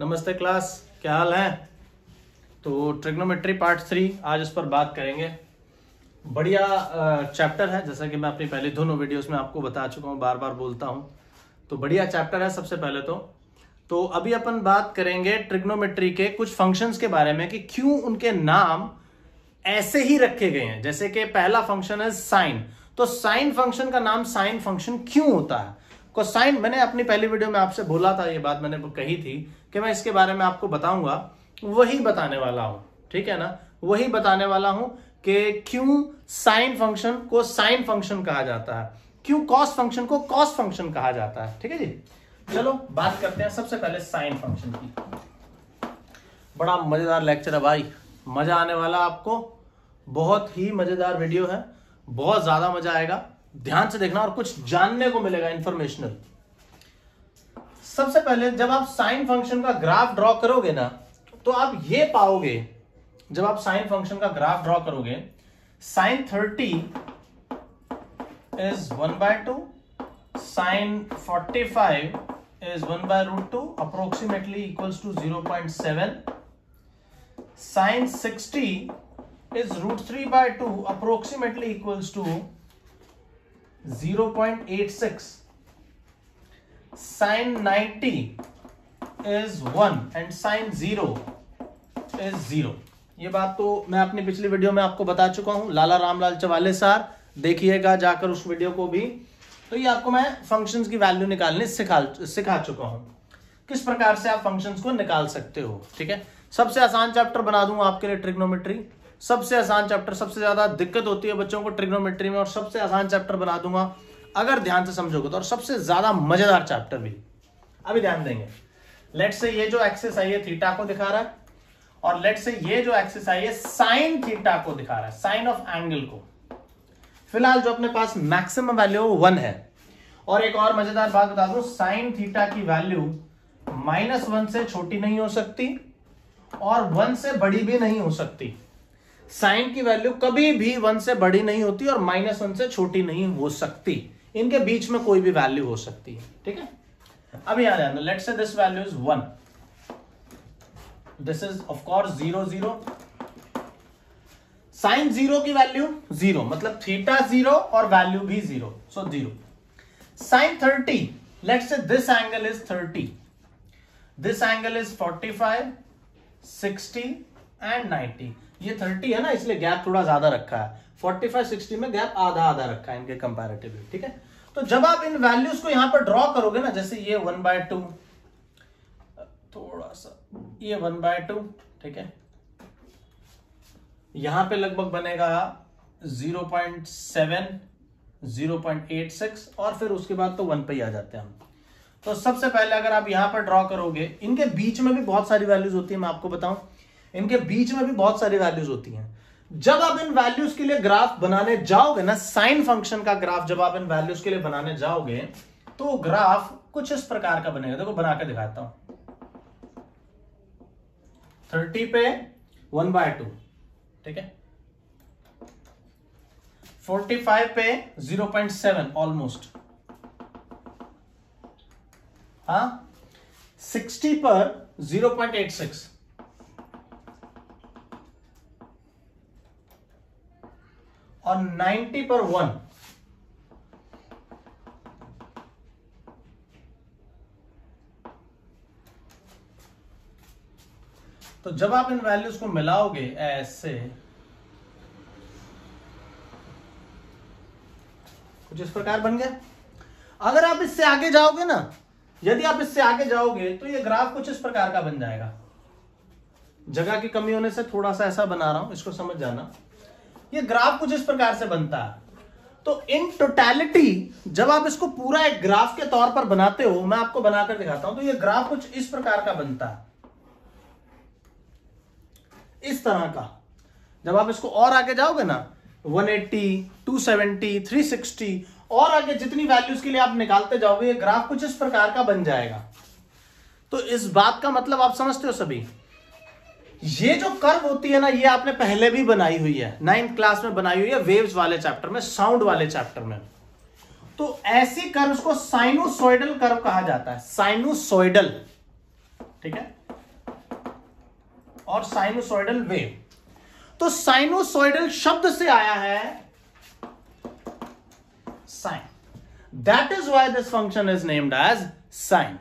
नमस्ते क्लास, क्या हाल है? तो ट्रिग्नोमेट्री पार्ट थ्री, आज इस पर बात करेंगे। बढ़िया चैप्टर है, जैसा कि मैं अपनी पहली दोनों वीडियोस में आपको बता चुका हूँ बार बार बोलता हूँ। तो बढ़िया चैप्टर है सबसे पहले तो। तो अभी अपन बात करेंगे ट्रिग्नोमेट्री के कुछ फ़ंक्शंस के बारे में कि क्यों उनके नाम ऐसे ही रखे गए हैं। जैसे कि पहला फ़ंक्शन है साइन तो साइन फ़ंक्शन का नाम साइन फ़ंक्शन क्यों होता है? कोसाइन मैंने अपनी पहली वीडियो में आपसे बोला था, ये बात मैंने कही थी कि मैं इसके बारे में आपको बताऊँगा, वही बताने वाला हूँ, ठीक है ना? वही बताने वाला हूँ कि क्यों साइन फ़ंक्शन को साइन फ़ंक्शन कहा जाता है, क्यों कॉस फ़ंक्शन को कॉस फ़ंक्शन कहा जाता है, ठीक है जी? चलो, बात करते हैं सबसे पहले साइन फ़ंक्शन की। बड़ा मज़ेदार लेक्चर है भाई। मज़ा आने वाला आपको। बहुत ही मज़ेदार वीडियो है। बहुत ज़्यादा मज़ा आएगा। ध्यान से देखना और कुछ जानने को मिलेगा इंफॉर्मेशनल सबसे पहले जब आप साइन फ़ंक्शन का ग्राफ ड्रॉ करोगे ना तो आप ये पाओगे, जब आप साइन फ़ंक्शन का ग्राफ ड्रॉ करोगे, sine thirty is one by two sine forty five is one by root two approximately equals to zero point seven sine sixty is root three by two approximately equals to 0.86 sin 90 is 1 and sin 0 is 0 ये बात तो मैं अपनी पिछली video में आपको बता चुका हूँ। लाला रामलाल चवाले सर देखिएगा, जाकर उस वीडियो को भी। तो ये आपको मैं फ़ंक्शंस की वैल्यू निकालने सिखा सिखा चुका हूँ। किस प्रकार से आप फ़ंक्शंस को निकाल सकते हो, ठीक है? सबसे आसान चैप्टर बना दूँगा आपके लिए ट्रिग्नोमेट्री सबसे आसान चैप्टर सबसे ज़्यादा दिक्कत होती है बच्चों को ट्रिग्नोमेट्री में और सबसे आसान चैप्टर बना दूँगा। अगर ध्यान से समझोगे तो और सबसे ज़्यादा मज़ेदार चैप्टर भी। अभी ध्यान देंगे। लेट से ये जो एक्सेस आई है थीटा को दिखा रहा है, और लेट से ये जो एक्सेस आई है साइन थीटा को दिखा रहा है साइन ऑफ़ एंगल को। फ़िलहाल जो अपने पास मैक्सिमम वैल्यू वन है। और एक और मज़ेदार बात बता दू साइन थीटा की वैल्यू माइनस वन से छोटी नहीं हो सकती, और वन से बड़ी भी नहीं हो सकती। साइन की वैल्यू कभी भी वन से बड़ी नहीं होती, और माइनस वन से छोटी नहीं हो सकती। इनके बीच में कोई भी वैल्यू हो सकती है, ठीक है? अब यहाँ ध्यान let's say this value is one this is of course zero zero sine zero की वैल्यू ज़ीरो मतलब थीटा ज़ीरो और वैल्यू भी zero so zero sine thirty let's say this angle is thirty this angle is forty five sixty and ninety ये thirty है ना, इसलिए gap थोड़ा ज़्यादा रखा है। फोर्टी फाइव सिक्सटी में गैप आधा आधा रखा है इनके कंपेरेटिवली ठीक है? तो जब आप इन वैल्यूज़ को यहाँ पर ड्रॉ करोगे ना, जैसे ये वन बाय टू थोड़ा सा, ये वन बाय टू ठीक है? यहाँ पे लगभग बनेगा zero point seven zero point eight six और फिर उसके बाद तो वन पे ही आ जाते हैं हम। तो सबसे पहले अगर आप यहाँ पर ड्रॉ करोगे, इनके बीच में भी बहुत सारी वैल्यूज़ होती है, मैं आपको बताऊँ। इनके बीच में भी बहुत सारी वैल्यूज़ होती हैं। जब आप इन वैल्यूज़ के लिए ग्राफ बनाने जाओगे ना साइन फ़ंक्शन का ग्राफ जब आप इन वैल्यूज़ के लिए बनाने जाओगे तो ग्राफ कुछ इस प्रकार का बनेगा। देखो, बना के दिखाता हूँ। थर्टी पे वन बाय टू ठीक है? फोर्टी फाइव पे ज़ीरो पॉइंट सेवन ऑलमोस्ट हा? सिक्सटी पर ज़ीरो पॉइंट एट सिक्स और 90 पर वन। तो जब आप इन वैल्यूज़ को मिलाओगे ऐसे, कुछ इस प्रकार बन गया। अगर आप इससे आगे जाओगे ना, यदि आप इससे आगे जाओगे तो ये ग्राफ कुछ इस प्रकार का बन जाएगा। जगह की कमी होने से थोड़ा सा ऐसा बना रहा हूँ, इसको समझ जाना। ये ग्राफ कुछ इस प्रकार से बनता है। तो इन टोटैलिटी जब आप इसको पूरा एक ग्राफ के तौर पर बनाते हो मैं आपको बनाकर दिखाता हूँ तो ये ग्राफ कुछ इस प्रकार का बनता है। इस तरह का। जब आप इसको और आगे जाओगे ना 180, 270, 360 और आगे जितनी वैल्यूज़ के लिए आप निकालते जाओगे ये ग्राफ कुछ इस प्रकार का बन जाएगा। तो इस बात का मतलब आप समझते हो सभी? ये जो कर्व होती है ना, ये आपने पहले भी बनाई हुई है। नाइन्थ क्लास में बनाई हुई है वेव्स वाले चैप्टर में साउंड वाले चैप्टर में। तो ऐसी कर्व को साइनोसोइडल कर्व कहा जाता है। साइनोसोइडल ठीक है? और साइनोसोइडल वेव तो साइनोसोइडल शब्द से आया है sine that is why this function is named as sine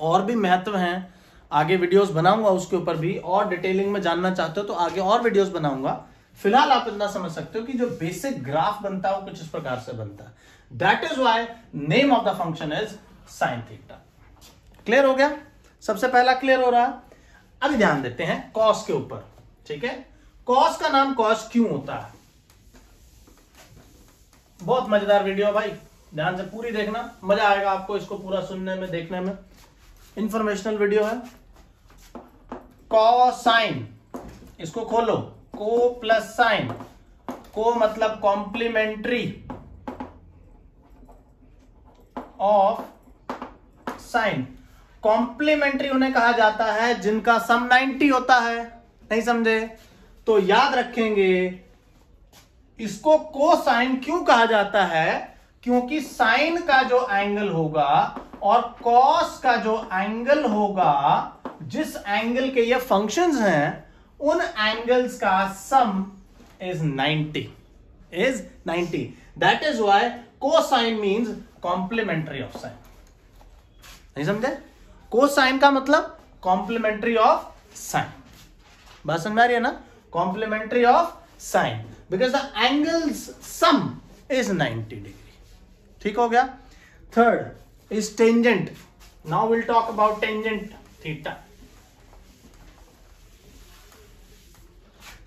और भी महत्व हैं। आगे वीडियोस बनाऊँगा उसके ऊपर भी, और डिटेलिंग में जानना चाहते हो तो आगे और वीडियोस बनाऊँगा। फ़िलहाल आप इतना समझ सकते हो कि जो बेसिक ग्राफ बनता है कुछ इस प्रकार से बनता है। That is why name of the function is sine theta clear हो गया? सबसे पहला क्लियर हो रहा है। अभी ध्यान देते हैं कॉस के ऊपर, ठीक है? कॉस का नाम कॉस क्यों होता है? बहुत मज़ेदार वीडियो भाई। ध्यान से पूरी देखना, मज़ा आएगा आपको इसको पूरा सुनने में, देखने में। इंफॉर्मेशनल वीडियो है। कॉसाइन इसको खोलो। को प्लस साइन को मतलब कॉम्प्लीमेंट्री ऑफ़ साइन कॉम्प्लीमेंट्री उन्हें कहा जाता है, जिनका सम 90 होता है। नहीं समझे? तो याद रखेंगे, इसको को साइन क्यों कहा जाता है? क्योंकि साइन का जो एंगल होगा और कॉस का जो एंगल होगा जिस एंगल के ये फ़ंक्शंस हैं, उन एंगल्स का sum is 90 is 90 that is why cosine means complementary of sine नहीं समझे? कोसाइन का मतलब कॉम्प्लीमेंट्री ऑफ़ साइन बात समझ आ रही है ना? Complementary of sine because the angles sum is 90 degree ठीक हो गया? Third is tangent now we'll talk about tangent theta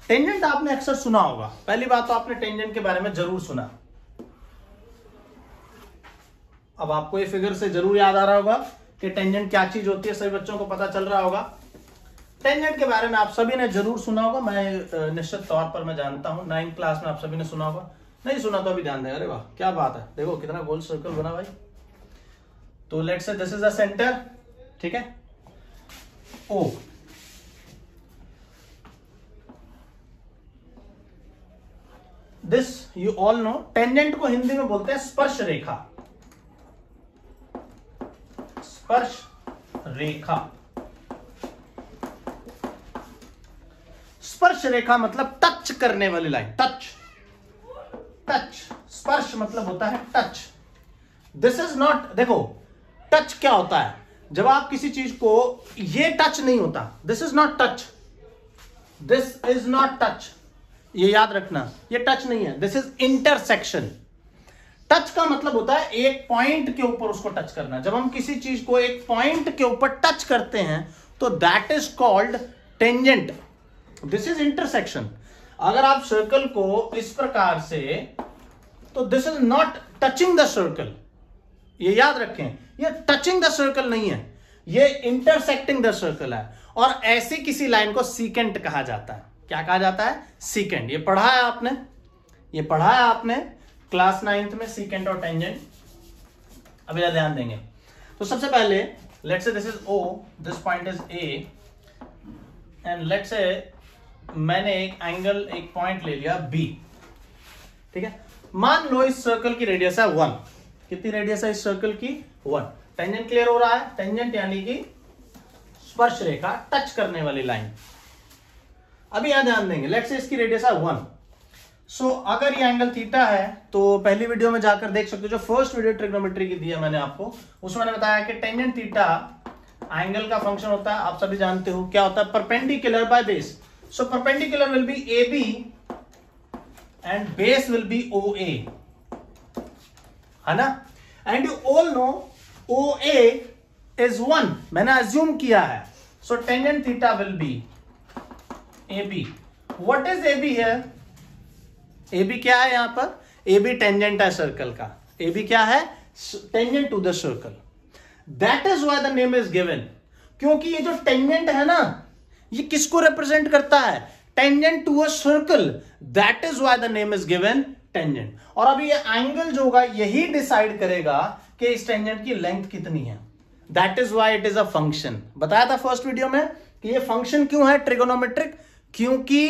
tangent आपने अक्सर सुना होगा। पहली बात तो आपने टेंजेंट के बारे में ज़रूर सुना। अब आपको ये फिगर से ज़रूर याद आ रहा होगा कि टेंजेंट क्या चीज़ होती है, सभी बच्चों को पता चल रहा होगा। टेंजेंट के बारे में आप सभी ने ज़रूर सुना होगा। मैं निश्चित तौर पर मैं जानता हूँ। नाइन्थ क्लास में आप सभी ने सुना होगा। नहीं सुना तो अभी ध्यान दें। अरे वाह, क्या बात है। देखो, कितना गोल सर्कल बना भाई। तो late say this is a centre ठीक है? ओ this you all know tangent को हिंदी में बोलते हैं स्पर्श रेखा। स्पर्श रेखा। स्पर्श रेखा मतलब टच करने वाली लाइन टच टच स्पर्श मतलब होता है टच दिस इज़ नॉट देखो टच क्या होता है? जब आप किसी चीज़ को, ये टच नहीं होता। This is not touch this is not touch ये याद रखना, ये टच नहीं है। दिस इज़ इंटरसेक्शन टच का मतलब होता है एक पॉइंट के ऊपर उसको टच करना। जब हम किसी चीज़ को एक पॉइंट के ऊपर टच करते हैं तो that is called tangent this is intersection अगर आप सर्कल को इस प्रकार से तो this is not touching the circle ये याद रखें, ये टचिंग द सर्कल नहीं है। ये इंटरसेक्टिंग द सर्कल है। और ऐसी किसी लाइन को सीकेंट कहा जाता है। क्या कहा जाता है? सीकेंड ये पढ़ा है आपने? ये पढ़ा है आपने? क्लास नाइन्थ में सीकेंड और टेंजेंट अब यह ध्यान देंगे। तो सबसे पहले let's say this is O this point is A and let's say मैंने एक एंगल एक पॉइंट ले लिया बी ठीक है? मान लो इस सर्कल की रेडियस है वन कितनी रेडियस है इस सर्कल की? वन टेंजेंट क्लियर हो रहा है? टेंजेंट यानी कि स्पर्श रेखा टच करने वाली लाइन अभी यहाँ ध्यान देंगे। लेट से इसकी रेडियस है वन सो so, अगर ये एंगल थीटा है तो पहली वीडियो में जाकर देख सकते हो जो फ़र्स्ट वीडियो ट्रिग्नोमेट्री की दी है मैंने आपको उसमें मैंने बताया कि टेंजेंट थीटा एंगल का फ़ंक्शन होता है आप सभी जानते हो क्या होता है? Perpendicular by base so perpendicular will be A B and base will be O A है ना? And you all know O A is one मैंने अज्यूम किया है। So tangent theta will be AB. What is AB here? AB क्या है यहाँ पर? AB tangent है सर्कल का. AB क्या है? Tangent to the circle that is why the name is given क्योंकि ये जो टेंजेंट है ना, ये किसको रिप्रेजेंट करता है? Tangent to a circle that is why the name is given tangent और अभी ये एंगल जो होगा, यही डिसाइड करेगा कि इस टेंजेंट की लेंथ कितनी है. That is why it is a function बताया था फ़र्स्ट वीडियो में कि ये फ़ंक्शन क्यों है? ट्रिगोनोमेट्रिक क्योंकि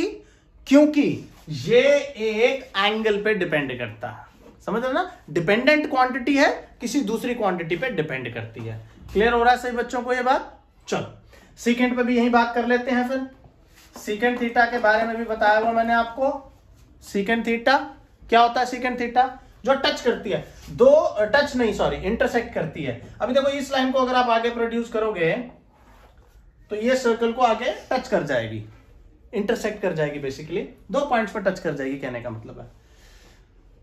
क्योंकि ये एक एंगल पे डिपेंड करता। है समझ रहे ना? डिपेंडेंट क्वांटिटी है, किसी दूसरी क्वांटिटी पे डिपेंड करती है। क्लियर हो रहा है सही बच्चों को ये बात? चलो सीकेंट पे भी यही बात कर लेते हैं फिर। सीकेंट थीटा के बारे में भी बताया हुआ मैंने आपको। सीकेंट थीटा क्या होता है सीकेंट थीटा जो टच करती है। दो टच नहीं सॉरी इंटरसेक्ट करती है। अभी देखो, इस लाइन को अगर आप आगे प्रोड्यूस करोगे तो ये सर्कल को आगे टच कर जाएगी। इंटरसेक्ट कर जाएगी बेसिकली दो पॉइंट्स पर टच कर जाएगी कहने का मतलब है।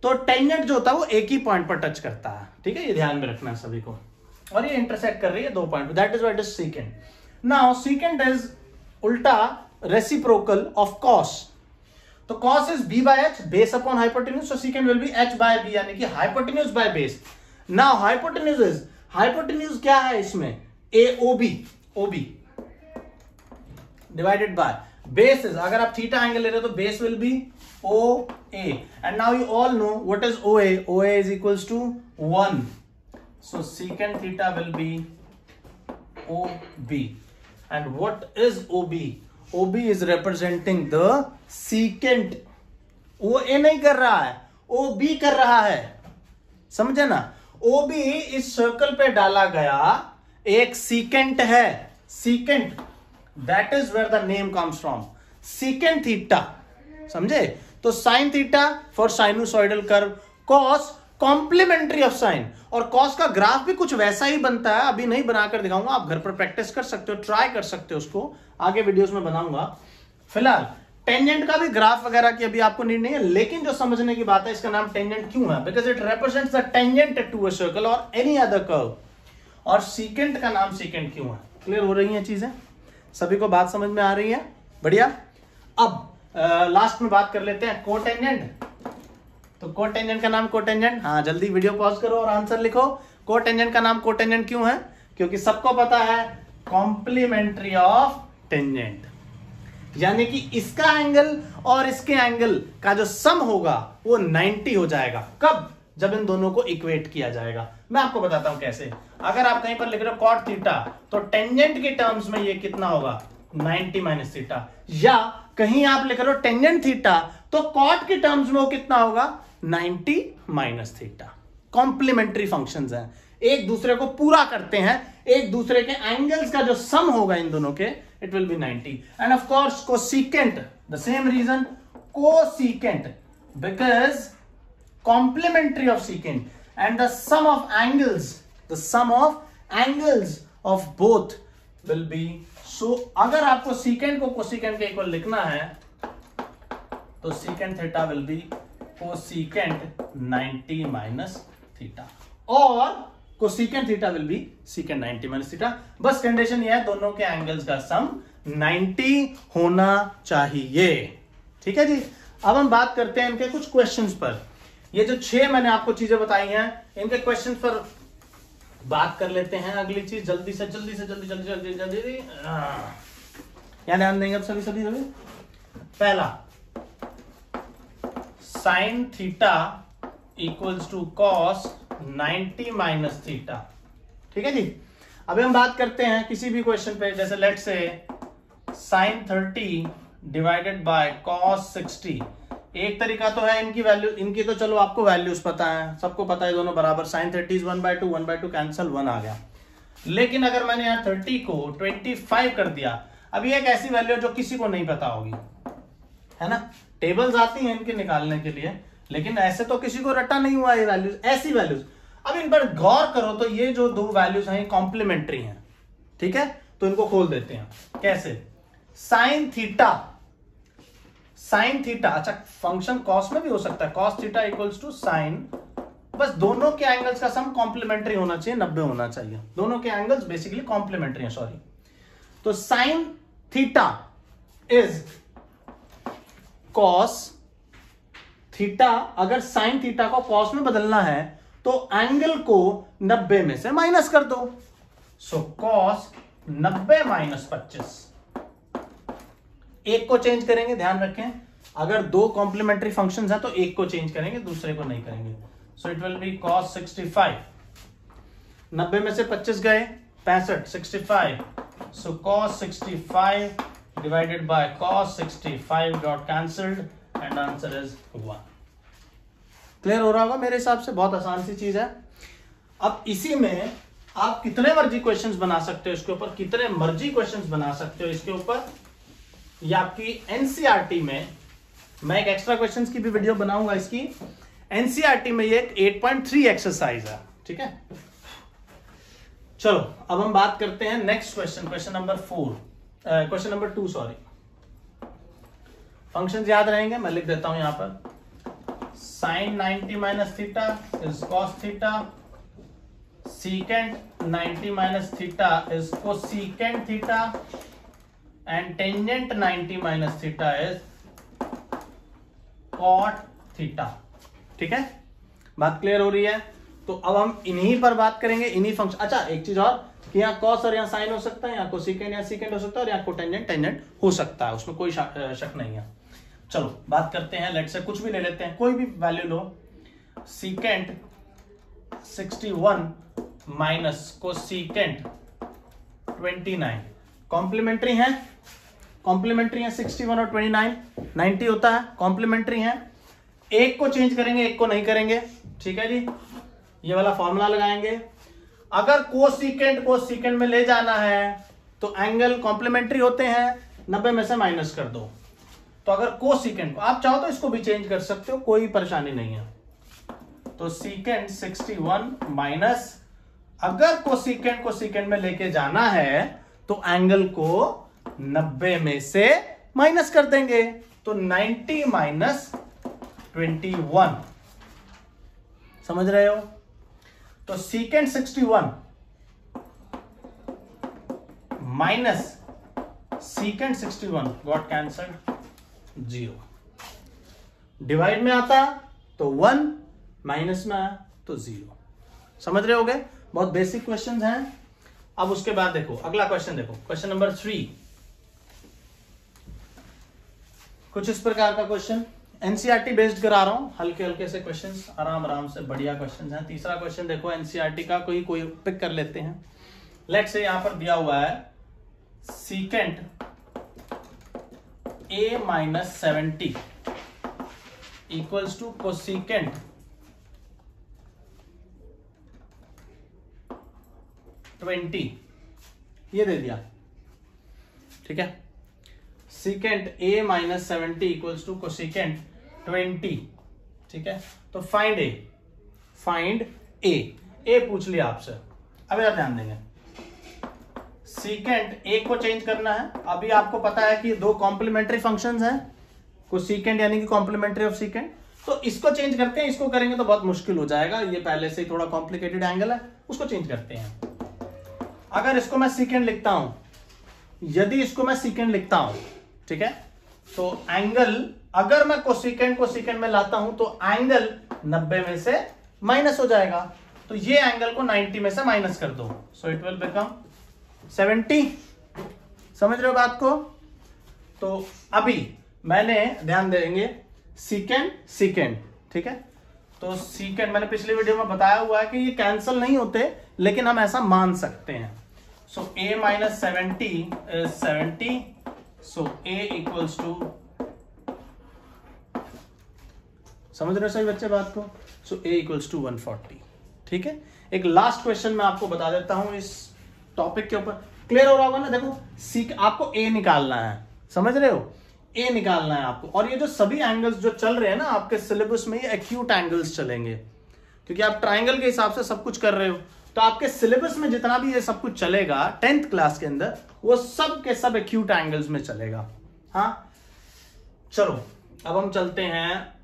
तो टेंजेंट जो होता है वो एक ही पॉइंट पर टच करता है। ठीक है? ये ध्यान में रखना है सभी को। और ये इंटरसेक्ट कर रही है दो point that is what is secant now secant is उल्टा रेसिप्रोकल ऑफ़ कॉस तो cos is b by h base upon hypotenuse, so secant will be h by b, यानी कि hypotenuse by base. Now, hypotenuse is hypotenuse क्या है इसमें? AOB OB divided by base is अगर आप theta angle ले रहे हो तो base will be O A and now you all know what is O A O as equal to one so secant theta will be O B and what is O B O B is representing the secant O A नहीं कर रहा है. O B कर रहा है. समझे ना? O B इस सर्कल पे डाला गया. एक सीकेंट है. Secant that is where the name comes from secant theta समझे? तो sine theta for sinusoidal curve cos complementary of sine और कॉस का ग्राफ भी कुछ वैसा ही बनता है, अभी नहीं बनाकर दिखाऊँगा, आप घर पर प्रैक्टिस कर सकते हो ट्राई कर सकते हो उसको। आगे वीडियोस में बनाऊँगा। फ़िलहाल टेंजेंट का भी ग्राफ वगैरह की अभी आपको नीड नहीं है, लेकिन जो समझने की बात है, इसका नाम टेंजेंट क्यों है? Because it represents the tangent to a circle or any other curve और सीकेंट का नाम सीकेंट क्यों है? क्लियर हो रही है चीज़ें? सभी को बात समझ में आ रही है? बढ़िया। अब आ, लास्ट में बात कर लेते हैं। कोटेंजेंट तो कोटेंजेंट का नाम कोटेंजेंट हाँ जल्दी वीडियो पॉज करो और आंसर लिखो। कोटेंजेंट का नाम कोटेंजेंट क्यों है? क्योंकि सबको पता है कॉम्प्लीमेंट्री ऑफ़ टेंजेंट यानी कि इसका एंगल और इसके एंगल का जो सम होगा वो 90 हो जाएगा। कब? जब इन दोनों को इक्वेट किया जाएगा। मैं आपको बताता हूँ कैसे। अगर आप कहीं पर लिख रहे हो कॉट थीटा तो टेंजेंट के टर्म्स में ये कितना होगा? 90 माइनस थीटा या कहीं आप लिख रहे हो टेंजेंट थीटा तो कॉट के टर्म्स में वो कितना होगा? 90 माइनस थीटा कॉम्प्लीमेंट्री फ़ंक्शन है। एक दूसरे को पूरा करते हैं। एक दूसरे के एंगल्स का जो सम होगा इन दोनों के, it will be 90 and of course, cosecant, the same reason, cosecant because complementary of secant and the sum of angles the sum of angles of both will be so अगर आपको secant को cosecant के equal लिखना है तो secant theta will be cosecant 90 minus theta और cosecant theta will be secant 90 minus theta बस condition ये है दोनों के एंगल्स का सम 90 होना चाहिए ठीक है जी अब हम बात करते हैं इनके कुछ क्वेश्चंस पर ये जो छह मैंने आपको चीज़ें बताई हैं, इनके क्वेश्चन पर बात कर लेते हैं अगली चीज़, जल्दी से जल्दी से, जल्दी जल्दी जल्दी जल्दी क्या ध्यान देंगे अब सभी सभी सभी पहला sine theta equals to cos 90 minus theta ठीक है जी? अभी हम बात करते हैं किसी भी क्वेश्चन पे, जैसे let say sine 30 divided by cos 60 एक तरीका तो है इनकी वैल्यू इनकी तो चलो आपको वैल्यूज़ पता है, सबको पता है दोनों बराबर sine thirty is one by two one by two cancel one आ गया। लेकिन अगर मैंने यहाँ थर्टी को ट्वेंटी फाइव कर दिया अभी एक ऐसी वैल्यू जो किसी को नहीं पता होगी, है ना? टेबल्स आती हैं इनके निकालने के लिए, लेकिन ऐसे तो किसी को रटा नहीं हुआ ये वैल्यूज़ ऐसी वैल्यूज़ अब इन पर गौर करो तो ये जो दो वैल्यूज़ हैं कॉम्प्लीमेंट्री हैं, ठीक है? तो इनको खोल देते हैं। कैसे? साइन थीटा साइन थीटा अच्छा फ़ंक्शन कॉस में भी हो सकता है। Cos theta equals to sine. बस दोनों के एंगल्स का सम कॉम्प्लीमेंट्री होना चाहिए, नब्बे होना चाहिए। दोनों के एंगल्स बेसिकली कॉम्प्लीमेंट्री है सॉरी तो sine theta is cos theta, अगर साइन थीटा को कॉस में बदलना है तो एंगल को 90 में से माइनस कर दो। सो कॉस 90 माइनस पच्चीस। एक को चेंज करेंगे, ध्यान रखें, अगर दो कॉम्प्लीमेंट्री फ़ंक्शन है तो एक को चेंज करेंगे, दूसरे को नहीं करेंगे। So it will be cos 65 90 में से 25 गए, पैंसठ 65 so cos 65 divided by cos 65 dot cancelled and answer is one clear हो रहा होगा मेरे हिसाब से? बहुत आसान सी चीज़ है। अब इसी में आप कितने मर्ज़ी क्वेश्चंस बना सकते हो इसके ऊपर, कितने मर्ज़ी क्वेश्चंस बना सकते हो इसके ऊपर ये आपकी एनसीआरटी में, मैं एक एक्स्ट्रा क्वेश्चंस की भी वीडियो बनाऊँगा इसकी। एनसीआरटी में ये एक 8.3 एक्सरसाइज है, ठीक है? चलो, अब हम बात करते हैं next question question number four question number two sorry function याद रहेंगे, मैं लिख देता हूँ यहाँ पर। Sine 90 minus theta is cos theta secant 90 minus theta is cosecant theta and tangent 90 minus theta is cot theta ठीक है? बात क्लियर हो रही है? तो अब हम इन्हीं पर बात करेंगे, इन्हीं फ़ंक्शन अच्छा एक चीज़ और, कि यहाँ कॉस और यहाँ साइन हो सकता है, यहाँ को सीकेंड या सीकेंड हो सकता है, और यहाँ को टेंजेंट हो सकता है, उसमें कोई शक नहीं है। चलो, बात करते हैं लेट से कुछ भी ले लेते हैं, कोई भी वैल्यू लो। सीकेंट 61 माइनस को सीकेंट 29 कॉम्प्लीमेंट्री है। कॉम्प्लीमेंट्री है 61 और 29 90 होता है, कॉम्प्लीमेंट्री है। एक को चेंज करेंगे, एक को नहीं करेंगे। ठीक है जी? ये वाला फॉर्मूला लगाएँगे। अगर को सीकेंड को सीकेंड में ले जाना है तो एंगल कॉम्प्लीमेंट्री होते हैं, नब्बे में से माइनस कर दो। तो अगर को सीकेंड आप चाहो तो इसको भी चेंज कर सकते हो, कोई परेशानी नहीं है। तो सीकेंड 61 माइनस, अगर को सीकेंड को सीकेंड में लेके जाना है तो एंगल को 90 में से माइनस कर देंगे। तो 90 माइनस 21 समझ रहे हो? तो secant 61 minus secant 61 got cancelled zero divide में आता तो वन माइनस में आया तो ज़ीरो समझ रहे हो गए बहुत बेसिक क्वेश्चन हैं। अब उसके बाद देखो, अगला क्वेश्चन देखो। क्वेश्चन नंबर थ्री कुछ इस प्रकार का क्वेश्चन एनसीआरटी बेस्ड करा रहा हूँ। हल्के हल्के से क्वेश्चंस आराम आराम से बढ़िया क्वेश्चन हैं। तीसरा क्वेश्चन देखो एनसीआरटी e का कोई कोई पिक कर लेते हैं। लेट से यहाँ पर दिया हुआ है secant A minus seventy equals to को कोसिकेंट ट्वेंटी। ये दे दिया। ठीक है? Secant A minus seventy equals to cosecant twenty ठीक है? तो फाइंड ए फाइंड ए ए पूछ लिया आपसे। अब यार ध्यान देंगे। सीकेंट ए को चेंज करना है। अभी आपको पता है कि दो कॉम्प्लीमेंट्री फ़ंक्शंस हैं। कुछ सीकेंड यानी कि कॉम्प्लीमेंट्री ऑफ़ सीकेंड तो इसको चेंज करते हैं, इसको करेंगे तो बहुत मुश्किल हो जाएगा। ये पहले से थोड़ा कॉम्प्लिकेटेड एंगल है। उसको चेंज करते हैं। अगर इसको मैं सीकेंड लिखता हूँ, यदि इसको मैं सीकेंड लिखता हूँ, ठीक है? तो एंगल अगर मैं कोसिकेंड को सेकेंड में लाता हूँ तो एंगल 90 में से माइनस हो जाएगा। तो ये एंगल को 90 में से माइनस कर दो। सो इट विल बिकम 70 समझ रहे हो बात को? तो अभी मैंने, ध्यान देंगे सीकेंड सीकेंड ठीक है? तो सीकेंड मैंने पिछले वीडियो में बताया हुआ है कि ये कैंसिल नहीं होते, लेकिन हम ऐसा मान सकते हैं। So A minus seventy is seventy so A equals to समझ रहे हो सही बच्चे बात को? So A equals to one ठीक है? एक लास्ट क्वेश्चन मैं आपको बता देता हूँ इस टॉपिक के ऊपर। क्लियर हो रहा होगा ना? देखो सीख आपको ए निकालना है। समझ रहे हो? ए निकालना है आपको। और ये जो सभी एंगल्स जो चल रहे हैं ना, आपके सिलेबस में ये एक्यूट एंगल्स चलेंगे। क्योंकि आप ट्राइंगल के हिसाब से सब कुछ कर रहे हो। तो आपके सिलेबस में जितना भी ये सब कुछ चलेगा टेंथ क्लास के अंदर, वो सब के सब एक्यूट एंगल्स में चलेगा। हाँ? चलो, अब हम चलते हैं,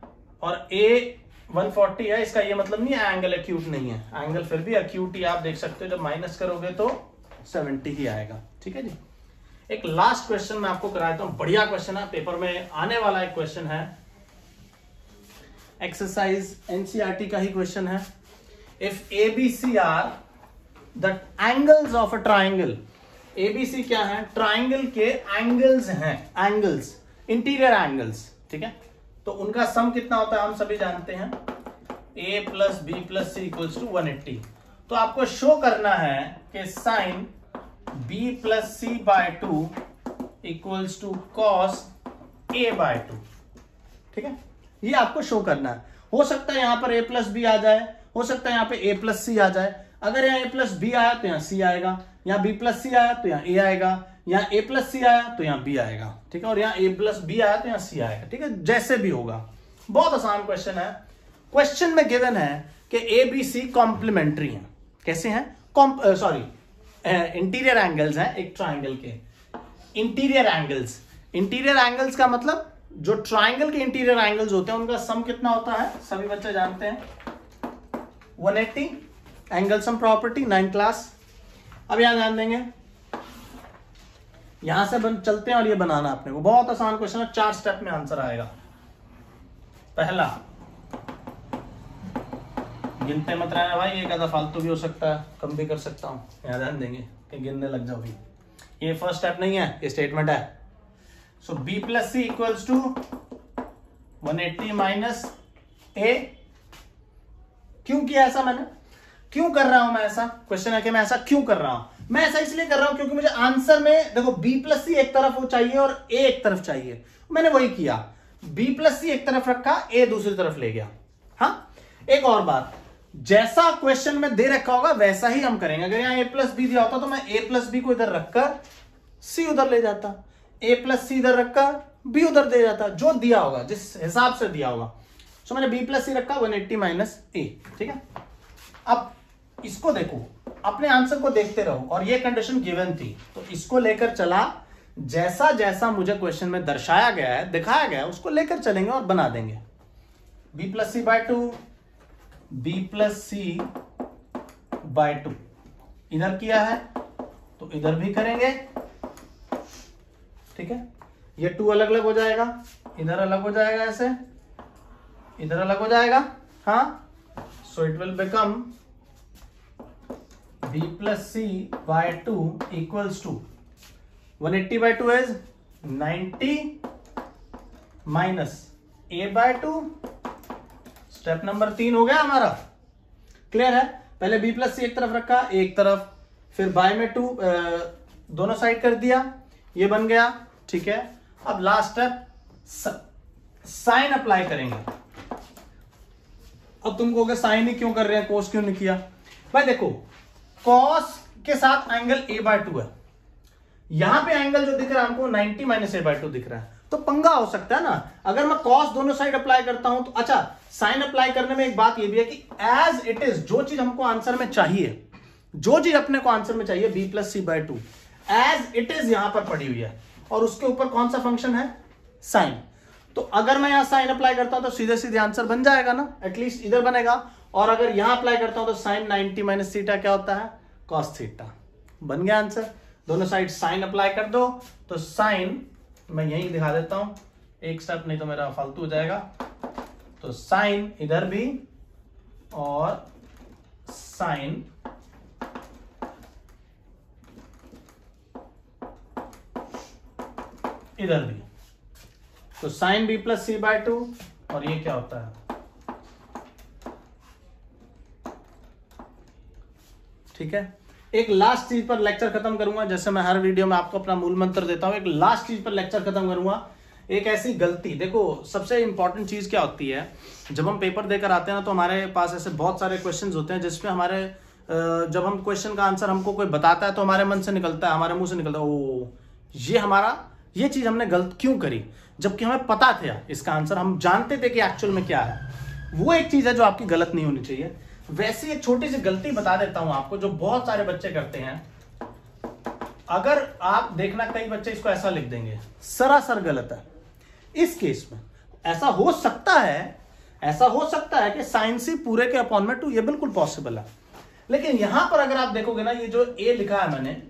और ए 140 है, इसका ये मतलब नहीं है एंगल एक्यूट नहीं है। एंगल फिर भी एक्यूट ही आप देख सकते हो, जब माइनस करोगे तो 70 ही आएगा। ठीक है जी? एक लास्ट क्वेश्चन मैं आपको कराता हूँ, बढ़िया क्वेश्चन है पेपर में आने वाला एक क्वेश्चन है। एक्सरसाइज एनसीआरटी का ही क्वेश्चन है। If ABC are the angles of a triangle. ABC क्या है? ट्राइंगल के एंगल्स हैं. एंगल्स इंटीरियर एंगल्स ठीक है? तो उनका सम कितना होता है हम सभी जानते हैं? A plus B plus C equals to one eighty तो आपको शो करना है कि sine B plus C by two equals to cos A by two ठीक है? ये आपको शो करना है। हो सकता है यहाँ पर ए प्लस बी आ जाए। हो सकता है यहाँ पे ए प्लस सी आ जाए। अगर यहाँ ए प्लस बी आया तो यहाँ सी आएगा, यहाँ बी प्लस सी आया तो यहाँ ए आएगा, यहाँ ए प्लस सी आया तो यहाँ बी आएगा, ठीक है? और यहाँ ए प्लस बी आया तो यहाँ सी आएगा, ठीक है? जैसे भी होगा। बहुत आसान क्वेश्चन है। क्वेश्चन में गिवन है कि ए बी सी कॉम्प्लीमेंट्री है। कैसे हैं? सॉरी इंटीरियर एंगल्स हैं एक ट्राइंगल के। इंटीरियर एंगल्स इंटीरियर एंगल्स का मतलब जो ट्राइंगल के इंटीरियर एंगल्स होते हैं, उनका सम कितना होता है? सभी बच्चे जानते हैं। 180? Angle sum property, nine class. अब यहाँ ध्यान देंगे। यहाँ से बन, चलते हैं और ये बनाना अपने को। बहुत आसान क्वेश्चन है, चार स्टेप में आंसर आएगा। पहला, गिनते मत रहना भाई, एक आधा फालतू भी हो सकता है, कम भी कर सकता हूँ। यहाँ ध्यान देंगे कि गिनने लग जाओ भाई। ये फ़र्स्ट स्टेप नहीं है, ये स्टेटमेंट है। So B plus C equals to 180 minus A क्यों किया ऐसा मैंने? क्यों कर रहा हूँ मैं ऐसा? क्वेश्चन है कि मैं ऐसा क्यों कर रहा हूँ? मैं ऐसा इसलिए कर रहा हूँ क्योंकि मुझे आंसर में, देखो बी प्लस सी एक तरफ़ चाहिए और ए एक तरफ़ चाहिए। मैंने वही किया। बी प्लस सी एक तरफ़ रखा ए दूसरी तरफ़ ले गया। हाँ? एक और बात। जैसा क्वेश्चन में दे रखा होगा, वैसा ही हम करेंगे। अगर यहाँ ए प्लस बी दिया होता तो मैं ए प्लस बी को इधर रखकर सी उधर ले जाता। ए प्लस सी इधर रखकर बी उधर दे जाता। जो दिया होगा, जिस हिसाब से दिया होगा। सो मैंने बी प्लस सी रखा वन एट्टी माइनस ए ठीक है? अब इसको देखो। अपने आंसर को देखते रहो। और ये कंडीशन गिवन थी। तो इसको लेकर चला। जैसा जैसा मुझे क्वेश्चन में दर्शाया गया है, दिखाया गया है, उसको लेकर चलेंगे और बना देंगे। B plus C by two B plus C by two इधर किया है तो इधर भी करेंगे। ठीक है? ये टू अलग अलग हो जाएगा। इधर अलग हो जाएगा ऐसे। इधर अलग हो जाएगा। हाँ? So it will become b plus c by 2 equals to 180 by 2 is 90 minus A by 2 step number तीन हो गया हमारा। क्लियर है? पहले b प्लस सी एक तरफ़ रखा, एक तरफ़। फिर बाय में टू दोनों साइड कर दिया। ये बन गया, ठीक है? अब लास्ट स्टेप साइन अप्लाई करेंगे। अब तुम कहोगे साइन ही क्यों कर रहे हैं? कोर्स क्यों नहीं किया? भाई देखो कॉस के साथ एंगल ए बाय टू है। यहाँ पे एंगल जो दिख रहा है हमको 90 माइनस ए बाय टू दिख रहा है। तो पंगा हो सकता है ना? अगर मैं कॉस दोनों साइड अप्लाई करता हूँ तो अच्छा साइन अप्लाई करने में एक बात ये भी है कि एज इट इज़ जो चीज़ हमको आंसर में चाहिए, जो चीज़ अपने को आंसर में चाहिए B plus C by two as it is यहाँ पर पड़ी हुई है। और उसके ऊपर कौन सा फ़ंक्शन है? साइन तो अगर मैं यहाँ साइन अप्लाई करता हूँ तो सीधे सीधे आंसर बन जाएगा ना? एटलीस्ट इधर बनेगा। और अगर यहाँ अप्लाई करता हूँ तो साइन 90 माइनस थीटा क्या होता है? कॉस थीटा बन गया आंसर दोनों साइड साइन अप्लाई कर दो तो साइन मैं यही दिखा देता हूँ। एक स्टेप नहीं तो मेरा फालतू हो जाएगा। तो साइन इधर भी और साइन इधर भी। तो sine B plus C by two और ये क्या होता है? ठीक है? एक लास्ट चीज़ पर लेक्चर खत्म करूँगा, जैसे मैं हर वीडियो में आपको अपना मूल मंत्र देता हूँ, एक लास्ट चीज़ पर लेक्चर खत्म करूँगा। एक ऐसी गलती, देखो, सबसे इंपॉर्टेंट चीज़ क्या होती है? जब हम पेपर देकर आते हैं ना तो हमारे पास ऐसे बहुत सारे क्वेश्चन होते हैं, जिसमें हमारे जब हम क्वेश्चन का आंसर हमको कोई बताता है तो हमारे मन से निकलता है, हमारे मुँह से निकलता है ओ ये हमारा, ये चीज़ हमने गलत क्यों करी? जबकि हमें पता था इसका आंसर हम जानते थे कि एक्चुअल में क्या है। वो एक चीज़ है जो आपकी गलत नहीं होनी चाहिए। वैसी एक छोटी सी गलती बता देता हूँ आपको, जो बहुत सारे बच्चे करते हैं। अगर आप देखना, कई बच्चे इसको ऐसा लिख देंगे, सरासर गलत है। इस केस में ऐसा हो सकता है, ऐसा हो सकता है कि साइंसी पूरे के अपॉन में टू, ये बिल्कुल पॉसिबल है। लेकिन यहाँ पर अगर आप देखोगे ना, ये जो ए लिखा है मैंने,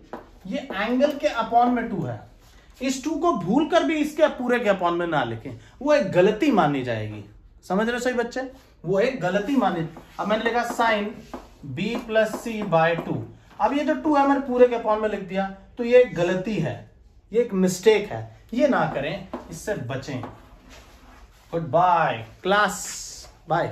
ये एंगल के अपॉन में टू है। इस टू को भूल कर भी इसके पूरे के अपॉन में ना लिखें, वो एक गलती मानी जाएगी। समझ रहे सही बच्चे? वो एक गलती माने। अब मैंने लिखा sine B plus C by two अब ये जो टू है, मैंने पूरे के अपॉन में लिख दिया तो ये एक गलती है। ये एक मिस्टेक है। ये ना करें, इससे बचें। Good bye class bye